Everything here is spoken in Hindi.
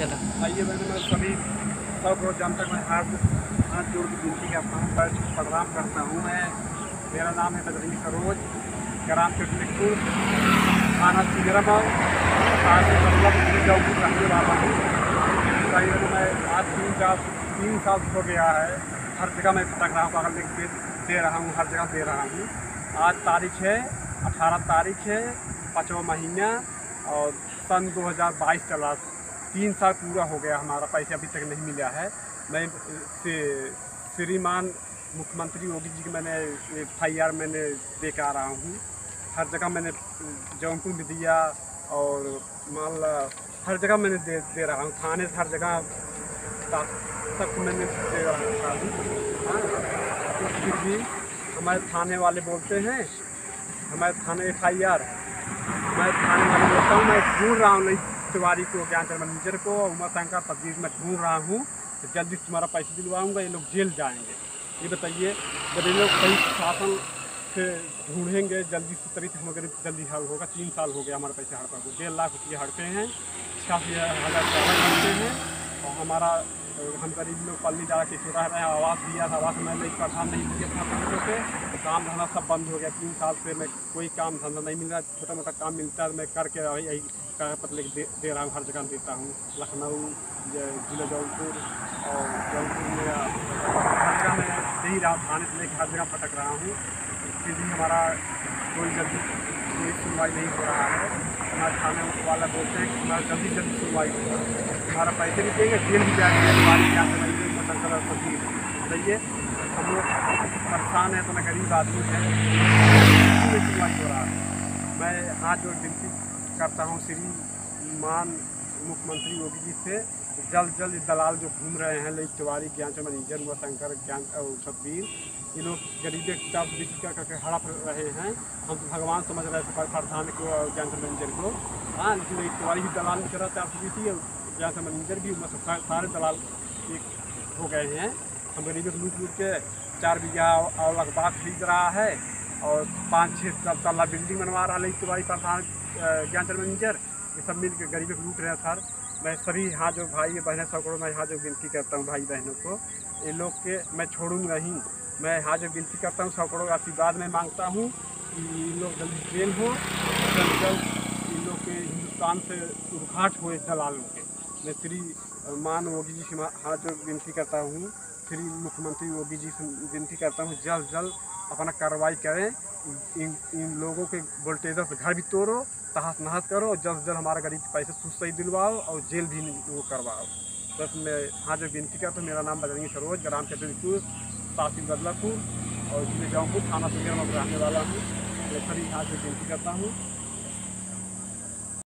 चलो आइए मैंने मैं सभी सौ करोड़ जनता को मैं हाथ हाथ जोड़ के विनती करता हूँ पर करता हूँ मैं। मेरा नाम है बजरंगी सरोज, ग्राम चिटलिकपुर थाना में मतलब रहने वाला हूँ। तकरीबन मैं आज तीन चार, तीन साल हो गया है। हर जगह मैं भटक रहा हूँ कागज़ दे रहा हूँ, हर जगह दे रहा हूँ। आज तारीख है, अठारह तारीख है, पाँचवा महीना और सन 2022 चला तीन साल पूरा हो गया हमारा पैसे अभी तक नहीं मिला है। मैं से श्रीमान मुख्यमंत्री योगी जी की मैंने एफ़ आई आर मैंने दे के आ रहा हूँ। हर जगह मैंने जौनपुर में दिया और मान हर जगह मैंने दे दे रहा हूँ। थाने से हर जगह तक मैंने दे रहा हूँ। हाँ, तो फिर भी हमारे थाने वाले बोलते हैं हमारे थाने एफ़ आई आर मैं थाने वाले बोलता हूँ मैं ढूंढ रहा हूँ नई तिवारी को ज्ञान मैनेजर को, उमा शंकर तस्वीर में ढूंढ रहा हूँ। तो जल्दी से तुम्हारा पैसे दिलवाऊँगा, ये लोग जेल जाएँगे। ये बताइए, जब ये लोग सही शासन से ढूंढेंगे, जल्दी से तभी तो हमारे जल्दी हल होगा। तीन साल हो गया हमारे पैसे हड़पा को। डेढ़ लाख रुपये हड़पे हैं छियासी हज़ार हड़पे हैं। और हमारा, हम गरीब लोग पल्ली जा के रह रहे हैं, आवास दिया था, आवास में नहीं प्रधान नहीं दिया था से। काम धंधा सब बंद हो गया तीन साल से मैं कोई काम धंधा नहीं मिल रहा छोटा मोटा काम मिलता है मैं करके यही यही कागज़ लेके दे, दे रहा हूँ हर जगह देता हूँ। लखनऊ जिला जौनपुर और जौनपुर में हर जगह मैं दे रहा हूँ थाने से लेकर हर जगह पटक रहा हूँ। फिर भी हमारा कोई जल्दी कोई सुनवाई नहीं हो रहा है। हमारे थाने वाला बोलते हैं कि हमारा जल्दी जल्दी सुनवाई हो हमारा पैसे भी देंगे जेल भी जाएँगे हमारी क्या समझिए मटन कलर सब्ज़ी बताइए हम लोग परेशान हैं तो मैं गरीब आदमी है। इसमें हो रहा है। मैं हाथ जोड़ विनती करता हूँ, श्री मान मुख्यमंत्री योगी जी से कि जल्द जल्द दलाल जो घूम रहे हैं, ललित तिवारी, ज्ञान चंद मैनेजर हुआ शंकर, ज्ञान सतवीर ये लोग गरीबी के करके हड़प रहे हैं। हम तो भगवान समझ रहे थे प्रधान को ज्ञान चंद मैनेजर को। हाँ लेकिन ललित तिवारी भी दलाल में चला चार सौ बीस ज्ञान चंद मैनेजर भी सारे दलाल एक हो गए हैं। हम गरीबी को लूट लूट के चार बीघा और लाख बाग खरीद रहा है और पाँच छः सब तल्ला बिल्डिंग बनवा रहा है तिवारी प्रधान ज्ञान चंद मैनेजर। ये सब मिल के गरीबी को लूट रहे हैं सर। मैं सभी यहाँ जो भाई बहनें सबको मैं यहाँ जो विनती करता हूँ भाई बहनों को, ये लोग के मैं छोड़ूँगा नहीं। मैं यहाँ जो विनती करता हूँ सब करोड़ आशीर्वाद में माँगता हूँ कि ये लोग जल्दी जेल हो, जल्द जल्द इन लोग के हिंदुस्तान से उद्घाट हो इस दलालों के। मैं श्री मान योगी जी से हाथ जो विनती करता हूँ। फिर मुख्यमंत्री योगी जी से विनती करता हूँ, जल्द जल्द अपना कार्रवाई करें। इन इन लोगों के वोल्टेजर से घर भी तोड़ो, तहस नहस करो, और जल्द जल्द हमारा गरीब के पैसे सही दिलवाओ और जेल भी वो करवाओ। बस मैं हाँ जो विनती करता हूँ, मेरा नाम बजरंगी सरोज, ग्राम चतुरपुर तहसील बदलापुर, और ज़िले जौनपुर थाना सुगर में रहने वाला हूँ। मैं सभी यहाँ से विनती करता हूँ।